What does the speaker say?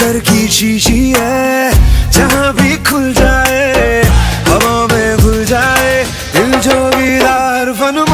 अंदर की शीशी है जहाँ भी खुल जाए, हवा में घुल जाए, दिल जोगीदार फन